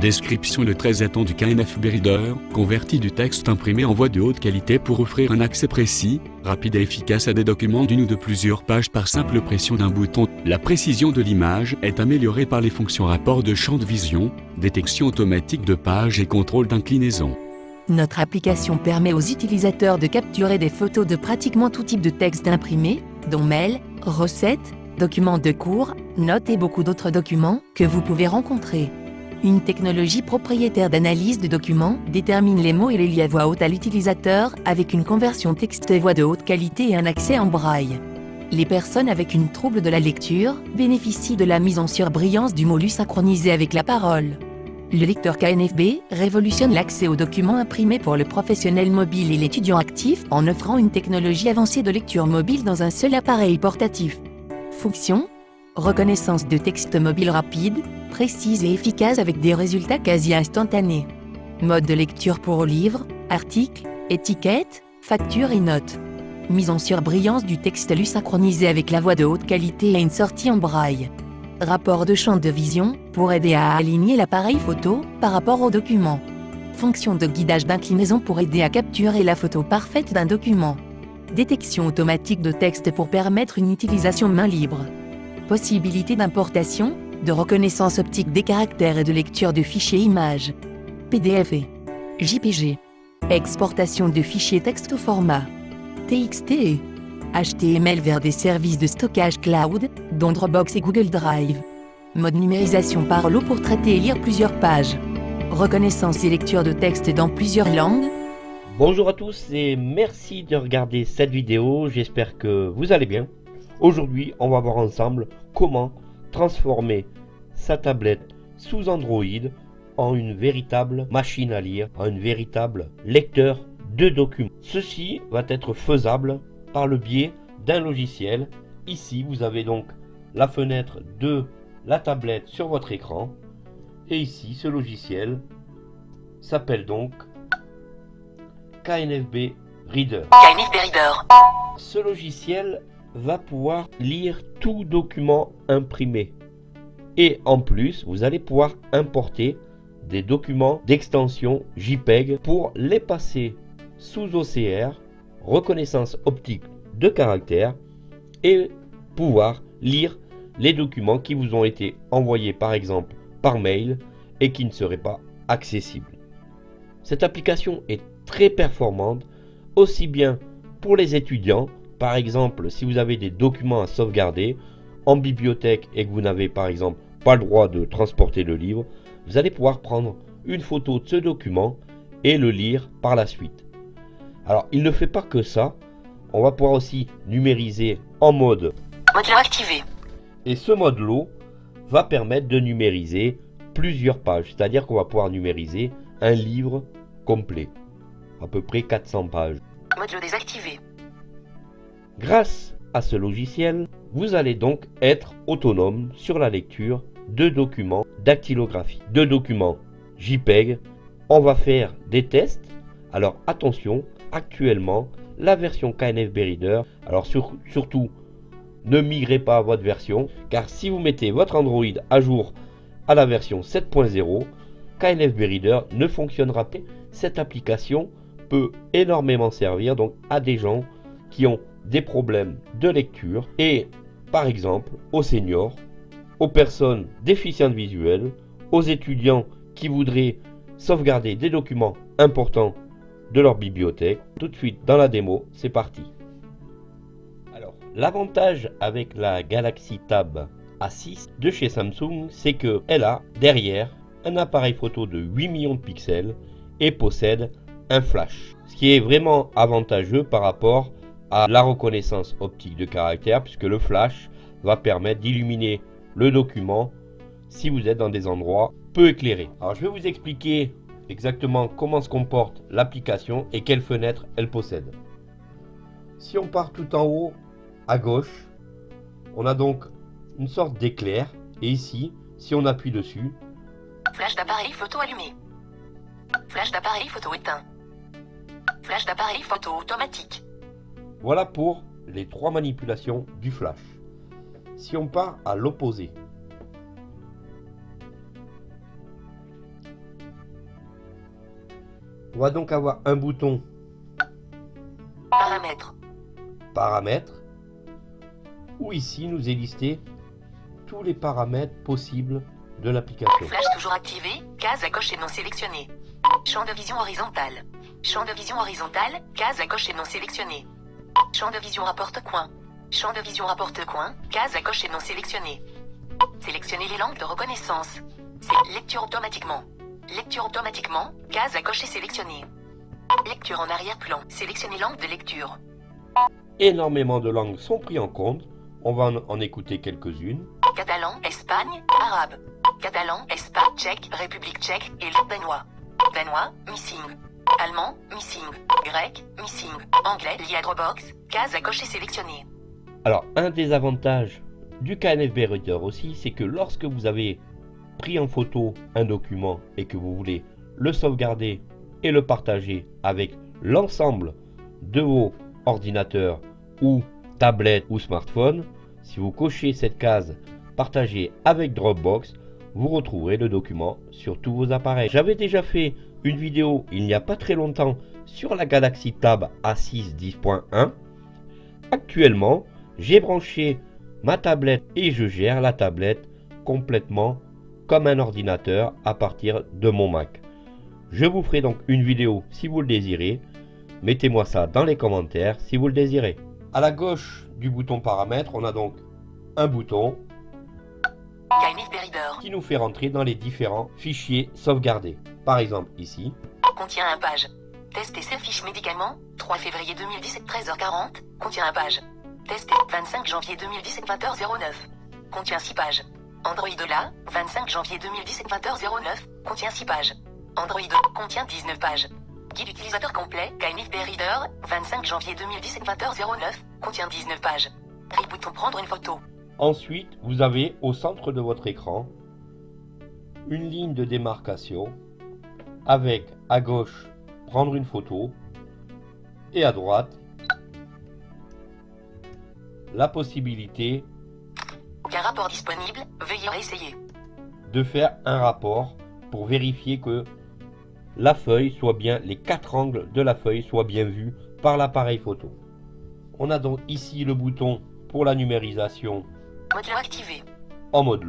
Description Le très attendu KNFB Reader, convertit du texte imprimé en voix de haute qualité pour offrir un accès précis, rapide et efficace à des documents d'une ou de plusieurs pages par simple pression d'un bouton. La précision de l'image est améliorée par les fonctions rapport de champ de vision, détection automatique de pages et contrôle d'inclinaison. Notre application permet aux utilisateurs de capturer des photos de pratiquement tout type de texte imprimé, dont mail, recettes, documents de cours, notes et beaucoup d'autres documents que vous pouvez rencontrer. Une technologie propriétaire d'analyse de documents détermine les mots et les lis à voix haute à l'utilisateur avec une conversion texte et voix de haute qualité et un accès en braille. Les personnes avec une trouble de la lecture bénéficient de la mise en surbrillance du mot lu synchronisé avec la parole. Le lecteur KNFB révolutionne l'accès aux documents imprimés pour le professionnel mobile et l'étudiant actif en offrant une technologie avancée de lecture mobile dans un seul appareil portatif. Fonction Reconnaissance de texte mobile rapide, précise et efficace avec des résultats quasi instantanés. Mode de lecture pour livres, articles, étiquettes, factures et notes. Mise en surbrillance du texte lu synchronisé avec la voix de haute qualité et une sortie en braille. Rapport de champ de vision, pour aider à aligner l'appareil photo par rapport au document. Fonction de guidage d'inclinaison pour aider à capturer la photo parfaite d'un document. Détection automatique de texte pour permettre une utilisation main libre. Possibilité d'importation, de reconnaissance optique des caractères et de lecture de fichiers images. PDF et JPG. Exportation de fichiers texte au format TXT et HTML vers des services de stockage cloud, dont Dropbox et Google Drive. Mode numérisation par l'eau pour traiter et lire plusieurs pages. Reconnaissance et lecture de texte dans plusieurs langues. Bonjour à tous et merci de regarder cette vidéo, j'espère que vous allez bien. Aujourd'hui, on va voir ensemble comment transformer sa tablette sous Android en une véritable machine à lire, en un véritable lecteur de documents. Ceci va être faisable par le biais d'un logiciel. Ici, vous avez donc la fenêtre de la tablette sur votre écran. Et ici, ce logiciel s'appelle donc KNFB Reader. KNFB Reader. Ce logiciel va pouvoir lire tout document imprimé. Et en plus, vous allez pouvoir importer des documents d'extension JPEG pour les passer sous OCR, reconnaissance optique de caractère, et pouvoir lire les documents qui vous ont été envoyés par exemple par mail et qui ne seraient pas accessibles. Cette application est très performante, aussi bien pour les étudiants par exemple, si vous avez des documents à sauvegarder en bibliothèque et que vous n'avez par exemple pas le droit de transporter le livre, vous allez pouvoir prendre une photo de ce document et le lire par la suite. Alors, il ne fait pas que ça. On va pouvoir aussi numériser en mode Mode activé. Et ce mode lot va permettre de numériser plusieurs pages. C'est-à-dire qu'on va pouvoir numériser un livre complet. À peu près 400 pages. Mode désactivé. Grâce à ce logiciel, vous allez donc être autonome sur la lecture de documents dactylographie, de documents JPEG. On va faire des tests. Alors attention, actuellement, la version KNF Reader, alors surtout, ne migrez pas à votre version, car si vous mettez votre Android à jour à la version 7.0, KNF Reader ne fonctionnera pas. Cette application peut énormément servir donc à des gens qui ont des problèmes de lecture et par exemple aux seniors, aux personnes déficientes visuelles, aux étudiants qui voudraient sauvegarder des documents importants de leur bibliothèque. Tout de suite dans la démo, c'est parti. Alors, l'avantage avec la Galaxy Tab A6 de chez Samsung, c'est qu'elle a derrière un appareil photo de 8 millions de pixels et possède un flash. Ce qui est vraiment avantageux par rapport à la reconnaissance optique de caractère puisque le flash va permettre d'illuminer le document si vous êtes dans des endroits peu éclairés. Alors je vais vous expliquer exactement comment se comporte l'application et quelle fenêtre elle possède. Si on part tout en haut à gauche, on a donc une sorte d'éclair et ici, si on appuie dessus, flash d'appareil photo allumé. Flash d'appareil photo éteint. Flash d'appareil photo automatique. Voilà pour les trois manipulations du flash. Si on part à l'opposé, On va donc avoir un bouton Paramètres. paramètres où ici nous est listé tous les paramètres possibles de l'application. Flash toujours activé, case à cocher non sélectionnée. Champ de vision horizontale. Champ de vision horizontale, case à cocher non sélectionnée. Champ de vision rapporte coin. Champ de vision rapporte coin, case à cocher non sélectionnée. Sélectionnez les langues de reconnaissance. C'est lecture automatiquement. Lecture automatiquement, case à cocher sélectionnée. Lecture en arrière-plan. Sélectionnez langue de lecture. Énormément de langues sont prises en compte. On va en, écouter quelques-unes. Catalan, Espagne, arabe. Catalan, Espagne, tchèque, République tchèque et danois. Danois, missing. Allemand, missing. Grec, missing. Anglais, lié à Dropbox, case à cocher sélectionnée. Alors, un des avantages du KNFB Reader aussi, c'est que lorsque vous avez pris en photo un document et que vous voulez le sauvegarder et le partager avec l'ensemble de vos ordinateurs ou tablettes ou smartphones, si vous cochez cette case partager avec Dropbox, vous retrouverez le document sur tous vos appareils. J'avais déjà fait une vidéo il n'y a pas très longtemps sur la Galaxy Tab A6 10.1. Actuellement, j'ai branché ma tablette et je gère la tablette complètement comme un ordinateur à partir de mon Mac. Je vous ferai donc une vidéo si vous le désirez. Mettez-moi ça dans les commentaires si vous le désirez. À la gauche du bouton paramètres, on a donc un bouton qui nous fait rentrer dans les différents fichiers sauvegardés. Par exemple ici, contient un page. Tester ses fiches médicaments, 3 février 2017 13h40, contient un page. Testé 25 janvier 2017 20h09, contient 6 pages. Android là, 25 janvier 2017 20h09, contient 6 pages. Android contient 19 pages. Guide utilisateur complet, KNFB Reader, 25 janvier 2017 20h09, contient 19 pages. Bouton prendre une photo. Ensuite, vous avez au centre de votre écran une ligne de démarcation avec à gauche prendre une photo et à droite la possibilité Aucun rapport disponible, veuillez réessayer. de faire un rapport pour vérifier que la feuille soit bien, les quatre angles de la feuille soient bien vus par l'appareil photo. On a donc ici le bouton pour la numérisation activé. en mode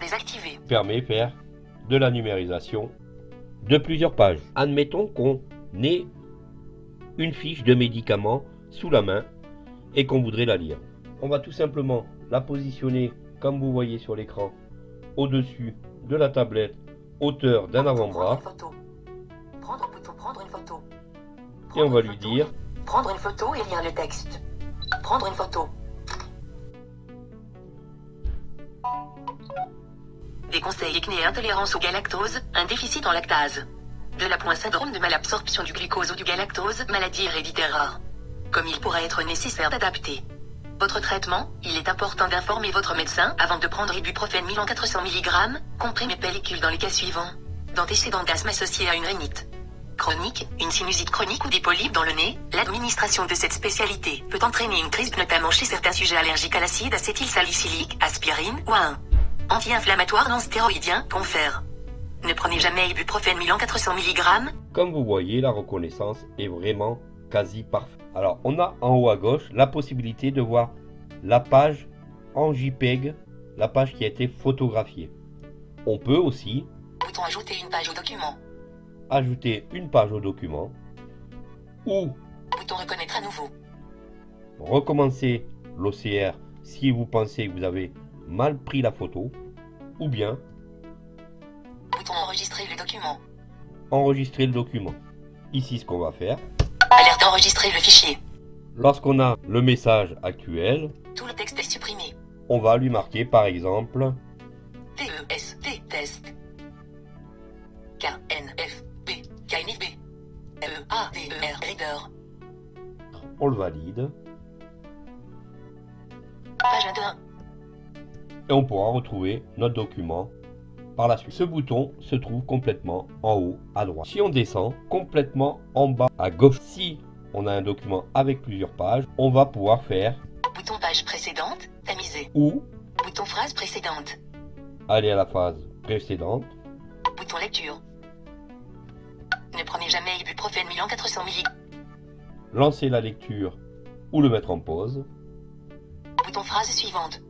désactivé. permet de faire de la numérisation de plusieurs pages. Admettons qu'on ait une fiche de médicaments sous la main et qu'on voudrait la lire. On va tout simplement la positionner comme vous voyez sur l'écran au-dessus de la tablette, hauteur d'un Prendre avant-bras une photo. Prendre bouton prendre une photo. et on va lui photo. dire Prendre une photo et lire le texte. Prendre une photo. Des conseils acné intolérance au galactose, un déficit en lactase. De la point syndrome de malabsorption du glucose ou du galactose, maladie héréditaire. Comme il pourrait être nécessaire d'adapter. Votre traitement, il est important d'informer votre médecin avant de prendre ibuprofène 1000 en 400 mg, comprimé pellicule dans les cas suivants. D'antécédents d'asthme associés à une rhinite chronique, une sinusite chronique ou des polypes dans le nez, l'administration de cette spécialité peut entraîner une crise notamment chez certains sujets allergiques à l'acide acétylsalicylique, aspirine ou à un anti-inflammatoire non stéroïdien, confère. Ne prenez jamais ibuprofène 1000 en 400 mg, Comme vous voyez, la reconnaissance est vraiment quasi parfaite. Alors, on a en haut à gauche la possibilité de voir la page en JPEG, la page qui a été photographiée. On peut aussi bouton ajouter une page au document, ajouter une page au document ou bouton reconnaître à nouveau, recommencer l'OCR si vous pensez que vous avez mal pris la photo ou bien bouton enregistrer le document, enregistrer le document. Ici, ce qu'on va faire, alerte enregistrer le fichier, lorsqu'on a le message actuel, tout le texte est supprimé, on va lui marquer par exemple T-E-S-T. Test, K-N-F-B, K-N-F-B, E-A-D-E-R reader, on le valide. Page 1 de 1. Et on pourra retrouver notre document par la suite. Ce bouton se trouve complètement en haut à droite. Si on descend complètement en bas à gauche, si on a un document avec plusieurs pages, on va pouvoir faire Bouton page précédente, tamisé. ou Bouton phrase précédente. aller à la phase précédente Bouton lecture. Ne prenez jamais ibuprofène 1400 mg. Lancer la lecture ou le mettre en pause. Bouton phrase suivante.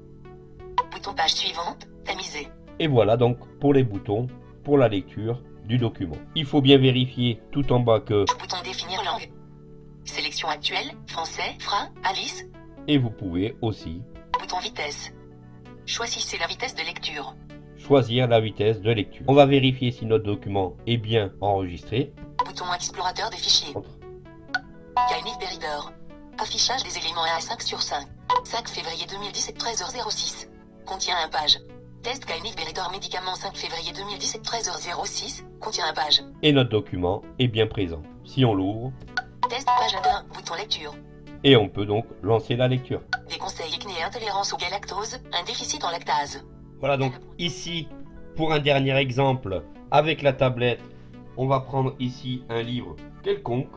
Bouton page suivante, tamisé. Et voilà donc pour les boutons pour la lecture du document. Il faut bien vérifier tout en bas que Bouton définir langue. Sélection actuelle, français, frein, Alice. et vous pouvez aussi Bouton vitesse. Choisissez la vitesse de lecture. choisir la vitesse de lecture. On va vérifier si notre document est bien enregistré. Bouton explorateur des fichiers. Entre. Bereader. Affichage des éléments 1 à 5 sur 5. 5 février 2017 13h06. Contient un page. Test Kainif Bereader médicament 5 février 2017 13h06. Contient un page. Et notre document est bien présent. Si on l'ouvre, Test page 1 bouton lecture. et on peut donc lancer la lecture. Des conseils acné intolérance au galactose, un déficit en lactase. Voilà donc ici, pour un dernier exemple, avec la tablette, on va prendre ici un livre quelconque,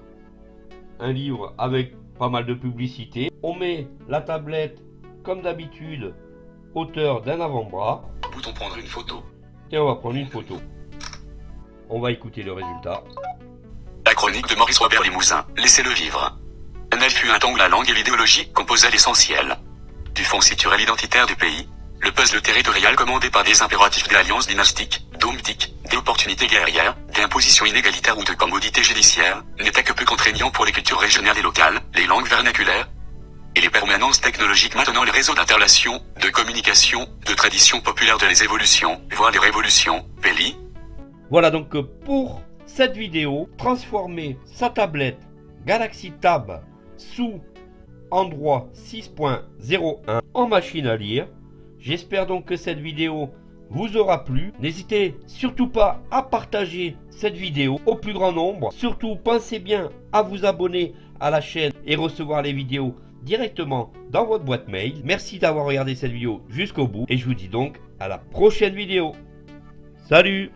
un livre avec pas mal de publicité. On met la tablette, comme d'habitude, hauteur d'un avant-bras, Bouton prendre une photo? et on va prendre une photo. On va écouter le résultat. La chronique de Maurice Robert Limousin, Laissez-le vivre. Elle fut un temps où la langue et l'idéologie composaient l'essentiel. Du fond situel identitaire du pays, le puzzle territorial commandé par des impératifs d'alliance dynastique, d'optique, d'opportunités guerrières, d'impositions inégalitaires ou de commodités judiciaires, n'était que peu contraignant pour les cultures régionales et locales, les langues vernaculaires, et les permanences technologiques maintenant les réseaux d'interrelation, de communication, de traditions populaires de les évolutions, voire les révolutions, Pelli, Voilà donc pour cette vidéo, transformer sa tablette Galaxy Tab sous Android 6.01 en machine à lire. J'espère donc que cette vidéo vous aura plu. N'hésitez surtout pas à partager cette vidéo au plus grand nombre. Surtout, pensez bien à vous abonner à la chaîne et recevoir les vidéos directement dans votre boîte mail. Merci d'avoir regardé cette vidéo jusqu'au bout et je vous dis donc à la prochaine vidéo. Salut